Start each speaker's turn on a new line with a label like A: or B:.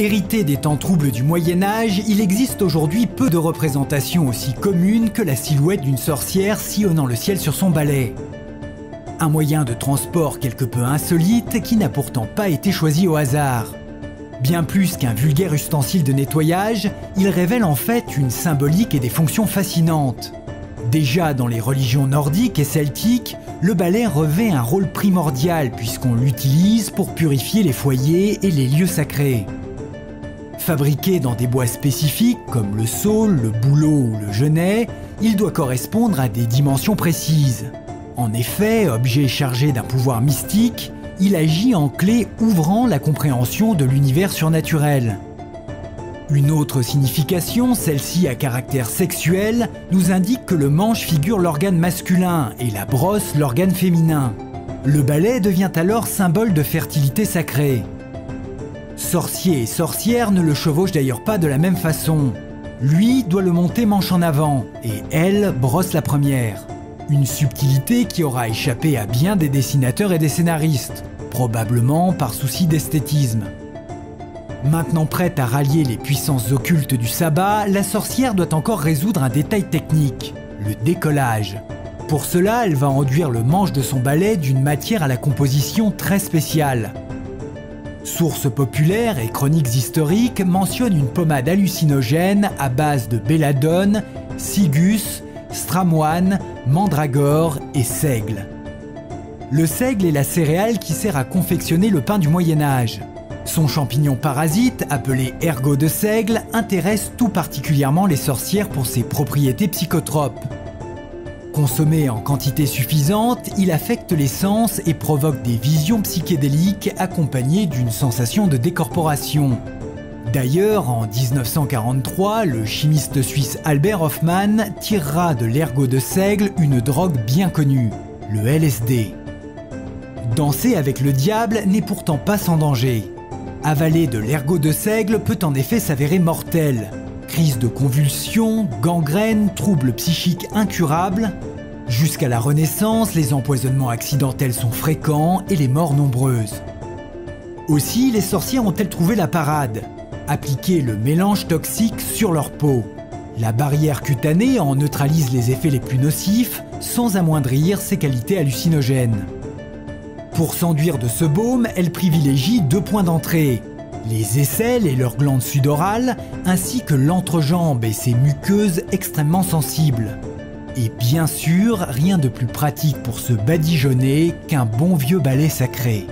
A: Hérité des temps troubles du Moyen Âge, il existe aujourd'hui peu de représentations aussi communes que la silhouette d'une sorcière sillonnant le ciel sur son balai. Un moyen de transport quelque peu insolite qui n'a pourtant pas été choisi au hasard. Bien plus qu'un vulgaire ustensile de nettoyage, il révèle en fait une symbolique et des fonctions fascinantes. Déjà dans les religions nordiques et celtiques, le balai revêt un rôle primordial puisqu'on l'utilise pour purifier les foyers et les lieux sacrés. Fabriqué dans des bois spécifiques comme le saule, le bouleau ou le genêt, il doit correspondre à des dimensions précises. En effet, objet chargé d'un pouvoir mystique, il agit en clé ouvrant la compréhension de l'univers surnaturel. Une autre signification, celle-ci à caractère sexuel, nous indique que le manche figure l'organe masculin et la brosse l'organe féminin. Le balai devient alors symbole de fertilité sacrée. Sorcier et sorcière ne le chevauchent d'ailleurs pas de la même façon. Lui doit le monter manche en avant et elle brosse la première. Une subtilité qui aura échappé à bien des dessinateurs et des scénaristes, probablement par souci d'esthétisme. Maintenant prête à rallier les puissances occultes du sabbat, la sorcière doit encore résoudre un détail technique, le décollage. Pour cela, elle va enduire le manche de son balai d'une matière à la composition très spéciale, Sources populaires et chroniques historiques mentionnent une pommade hallucinogène à base de belladone, cigus, stramoine, mandragore et seigle. Le seigle est la céréale qui sert à confectionner le pain du Moyen Âge. Son champignon parasite, appelé ergot de seigle, intéresse tout particulièrement les sorcières pour ses propriétés psychotropes. Consommé en quantité suffisante, il affecte les sens et provoque des visions psychédéliques accompagnées d'une sensation de décorporation. D'ailleurs, en 1943, le chimiste suisse Albert Hoffmann tirera de l'ergot de seigle une drogue bien connue, le LSD. Danser avec le diable n'est pourtant pas sans danger. Avaler de l'ergot de seigle peut en effet s'avérer mortel, Crise de convulsions, gangrènes, troubles psychiques incurables. Jusqu'à la Renaissance, les empoisonnements accidentels sont fréquents et les morts nombreuses. Aussi, les sorcières ont-elles trouvé la parade? Appliquer le mélange toxique sur leur peau. La barrière cutanée en neutralise les effets les plus nocifs sans amoindrir ses qualités hallucinogènes. Pour s'enduire de ce baume, elle privilégie deux points d'entrée, les aisselles et leurs glandes sudorales, ainsi que l'entrejambe et ses muqueuses extrêmement sensibles. Et bien sûr, rien de plus pratique pour se badigeonner qu'un bon vieux balai sacré.